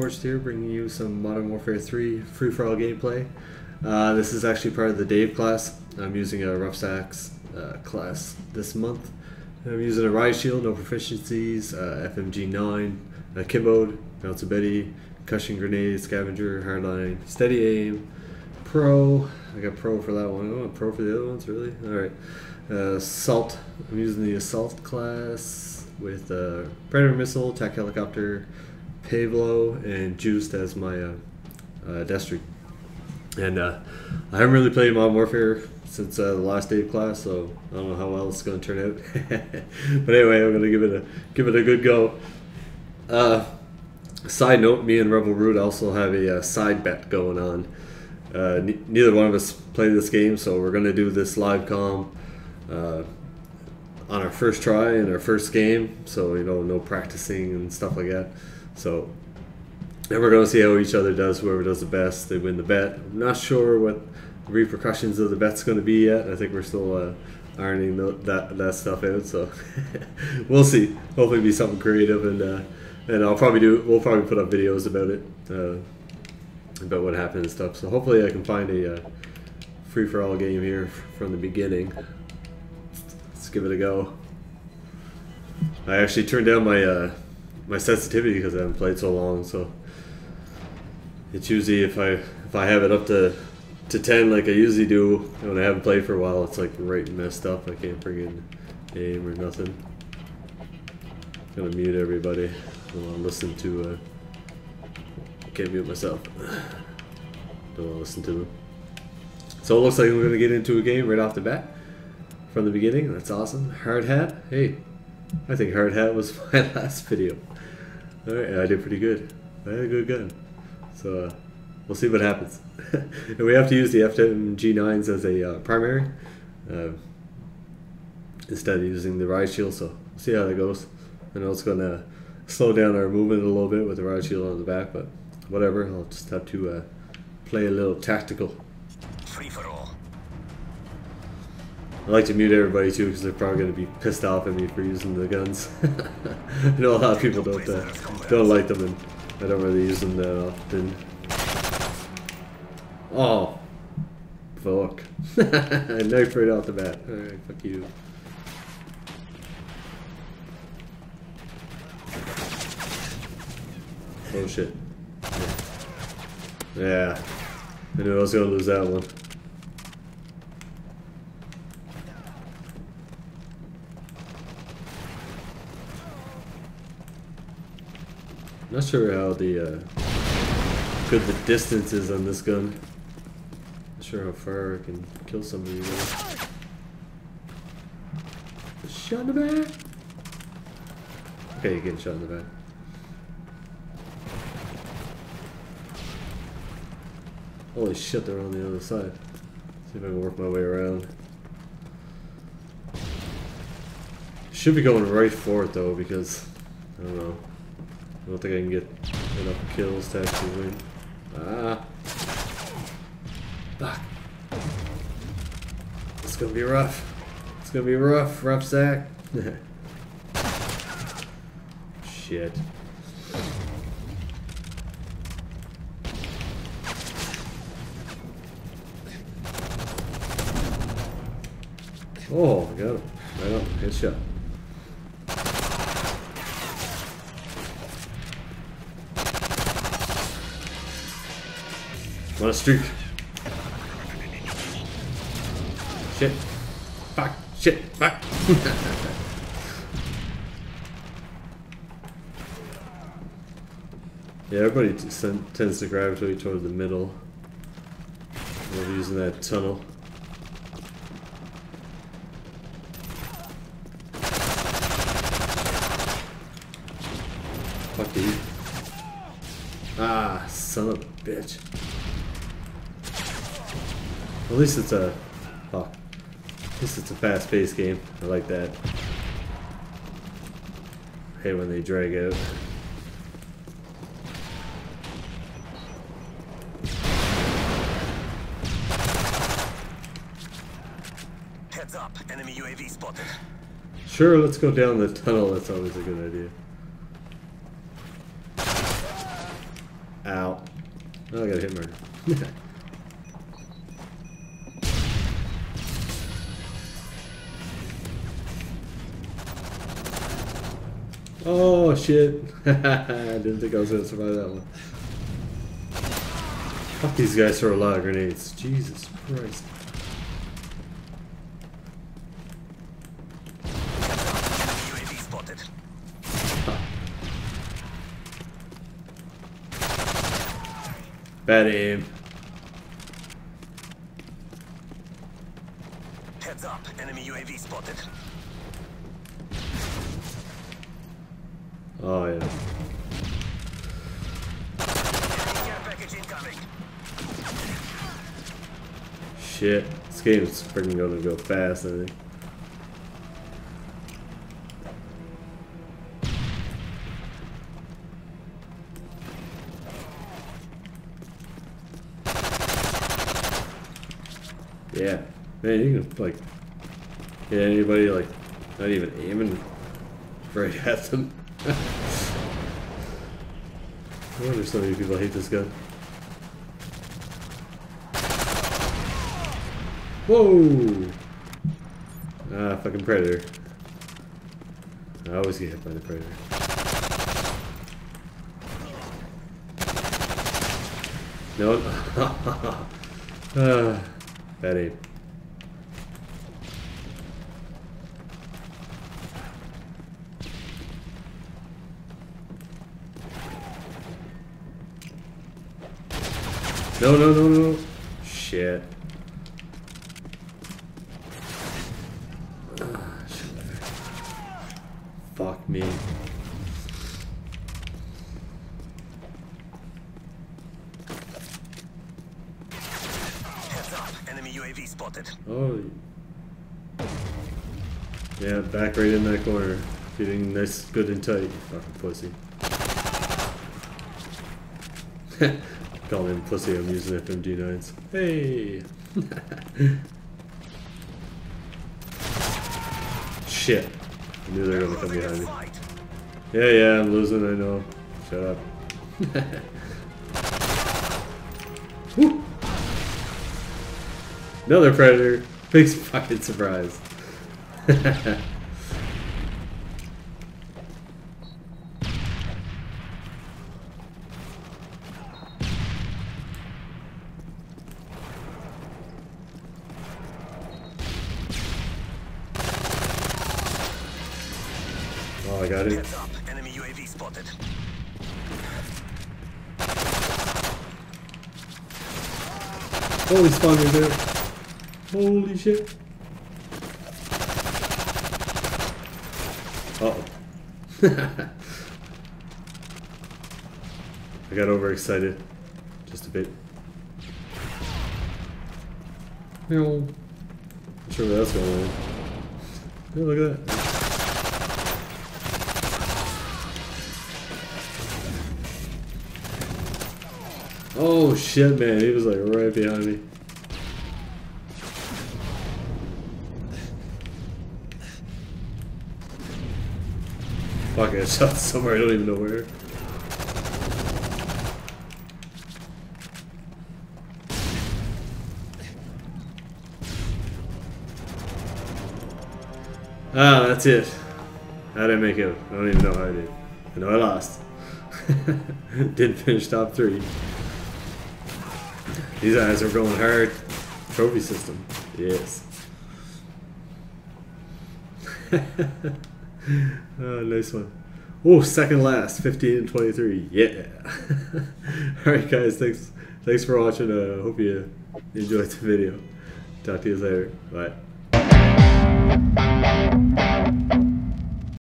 Forged here, bringing you some Modern Warfare 3 free-for-all gameplay. Uh, this is actually part of the Dave class. I'm using a Ruffsack's uh, class this month. I'm using a Riot Shield, no proficiencies, uh, FMG9, Akimbo, Bounce Betty, Concussion Grenade, Scavenger, Hardline, Steady Aim, Pro. I got Pro for that one. Oh, Pro for the other ones, really? Alright. Uh, assault. I'm using the Assault class with uh, Predator Missile, Attack Helicopter, Pave Low, and Juiced as my uh, uh, Deathstreak. And uh, I haven't really played Modern Warfare since uh, the last day of class, so I don't know how well it's going to turn out. but anyway, I'm going to give it a give it a good go. Uh, side note: Me and Rebel Brute also have a uh, side bet going on. Uh, neither one of us play this game, so we're going to do this live com uh, on our first try in our first game. So you know, no practicing and stuff like that. So and we're going to see how each other does. Whoever does the best, they win the bet. I'm not sure what the repercussions of the bet's going to be yet. I think we're still uh, ironing the, that that stuff out. So we'll see. Hopefully, be something creative, and uh, and I'll probably do. We'll probably put up videos about it, uh, about what happened and stuff. So hopefully, I can find a uh, free for all game here from the beginning. Let's give it a go. I actually turned down my uh, my sensitivity because I haven't played so long. So it's usually if I if I have it up to to 10 like I usually do when I haven't played for a while it's like right messed up I can't bring in aim or nothing I'm gonna mute everybody don't want to listen to uh, can't mute myself don't want to listen to them so it looks like we're gonna get into a game right off the bat from the beginning that's awesome hard hat hey I think hard hat was my last video alright I did pretty good I had a good gun so uh, we'll see what happens. and we have to use the FMG9s as a uh, primary uh, instead of using the riot shield. So we'll see how that goes. I know it's going to slow down our movement a little bit with the riot shield on the back, but whatever. I'll just have to uh, play a little tactical. I like to mute everybody too because they're probably going to be pissed off at me for using the guns. I know a lot of people don't uh, don't like them and I don't really use them that often. Oh. Fuck. I knifed right off the bat. Alright, fuck you. Oh shit. Yeah. I knew I was gonna lose that one. Not sure how the uh, good the distance is on this gun. Not sure how far I can kill somebody with. Shot in the back. Okay, you're getting shot in the back. Holy shit, they're on the other side. See if I can work my way around. Should be going right for it though, because I don't know. I don't think I can get enough kills to actually win. Ah. Fuck. It's gonna be rough. It's gonna be rough, rough sack. Shit. Oh, I got him. Right on. Headshot. On a streak. Shit. Fuck. Shit. Fuck. yeah, everybody tends to gravitate toward the middle. We're using that tunnel. Fuck you. Ah, son of a bitch. At least it's a... Oh, at least it's a fast-paced game. I like that. I hate when they drag out. Heads up, enemy UAV spotted. Sure, let's go down the tunnel. That's always a good idea. Ow. Oh, I got a hit marker. oh, shit. I didn't think I was to survive that one. Fuck these guys throw a lot of grenades. Jesus Christ. UAV spotted. Bad aim. Heads up, enemy UAV spotted. Oh, yeah. Shit. This game is freaking to go fast, I think. Yeah. Man, you can, like, get anybody, like, not even aiming right at them. I wonder so many people hate this gun. Whoa! Ah, fucking predator. I always get hit by the predator. No. ah, bad aim. No, no, no, no. Shit. Shit. Fuck me. Heads up, enemy UAV spotted. Oh. Yeah, back right in that corner. Feeling nice, good and tight. Fucking pussy. Call him pussy, I'm using FMG9s. Hey! Shit. I knew they were gonna come behind me. Yeah, yeah, I'm losing, I know. Shut up. Another predator. Big fucking surprise. Oh, I got it. Heads up, enemy UAV spotted. Holy spawn right there. Holy shit. Uh oh. I got overexcited. Just a bit. No. Not sure where that's going on. Yeah, look at that. Oh shit, man. He was like right behind me. Fuck it, I shot somewhere, I don't even know where. Ah, that's it. How did I make it? I don't even know how I did. I know I lost. Didn't finish top three. These guys are going hard. Trophy system. Yes. oh, nice one. Oh, second last, 15 and 23. Yeah. Alright guys, thanks thanks for watching. uh, hope you enjoyed the video. Talk to you later. Bye.